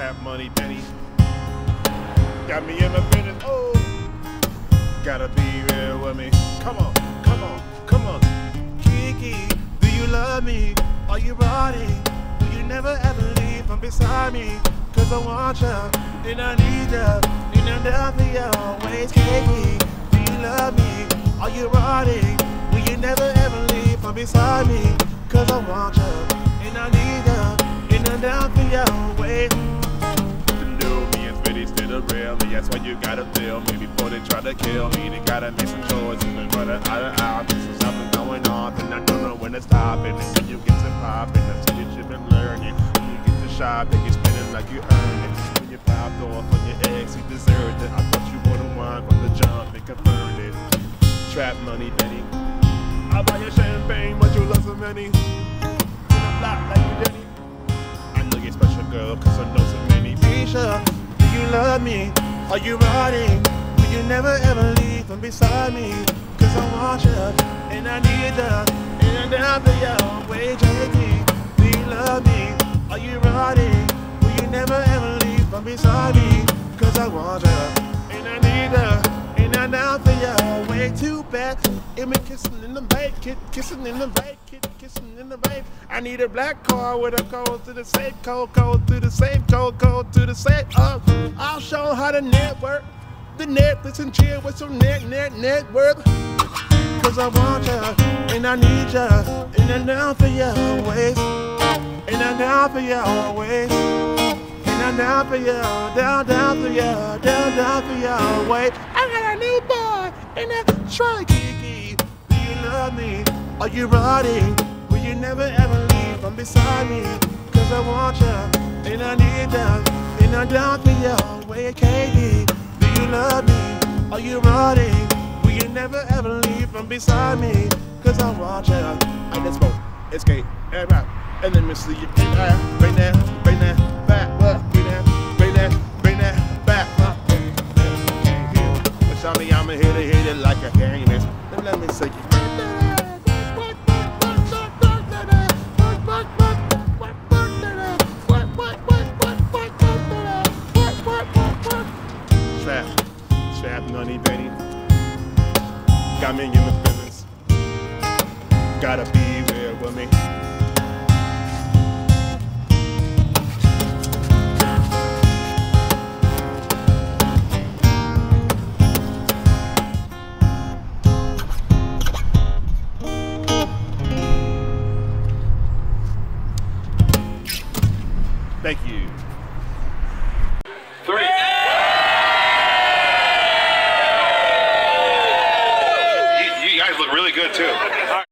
Trap money, Benny. Got me in my business. Oh, gotta be real with me. Come on, come on, come on. Kiki, do you love me? Are you riding? Will you never ever leave from beside me? Cause I want ya, and I need ya, and I'm down for you always. Kiki, do you love me? Are you riding? Will you never ever leave from beside me? Cause I want ya, and I need ya, and I'm down for you always. The real me. That's why you gotta feel me before they try to kill me. They gotta make some choices and run it out of out. There's something going on, and I don't know when to stop. And when you get to popping, that's what you should been learning. When you get to shopping, you spend it like you earn it. When you popped off on your ex, you deserved it. I thought you would've won from the jump and confirmed it. Trap money, Benny. I buy your champagne, but you love so many. Block like you, Jenny. I know you're special, girl, cause I know love me? Are you riding? Will you never ever leave from beside me? Cause I want you, and I need you, and down for you. Wait, JD, do you love me? Are you riding? Will you never ever leave from beside me? Cause I want you, and I need you, I'm down for you. Way too bad. Me kissing in the vape, kid, kissing in the vape, kid, kissing in the vape. I need a black car with a code to the safe, code, code to the safe, code, code to the safe. Uh, I'll show how to network. The Netflix and chill with some net, net, net. Cause I want ya, and I need ya, and I'm down for you always. And I'm down for you always. And I'm down for you, down, down for you, down, down for you Wait, I got a new boy, in that's try Kiki. Do you love me? Are you riding? Will you never ever leave from beside me? Cause I want ya, and I need ya, and I'm down for you always, Katie. Do you love me? Are you riding? Will you never ever leave from beside me? Cause I want ya. I just smoke, escape, and rap. And then miss you in there, bring that, bring that hit it like a famous. Then let me. Trap, trap, nutty Benny. Got me in the feelings. Gotta be real with me. Thank you. Three. You, you guys look really good too.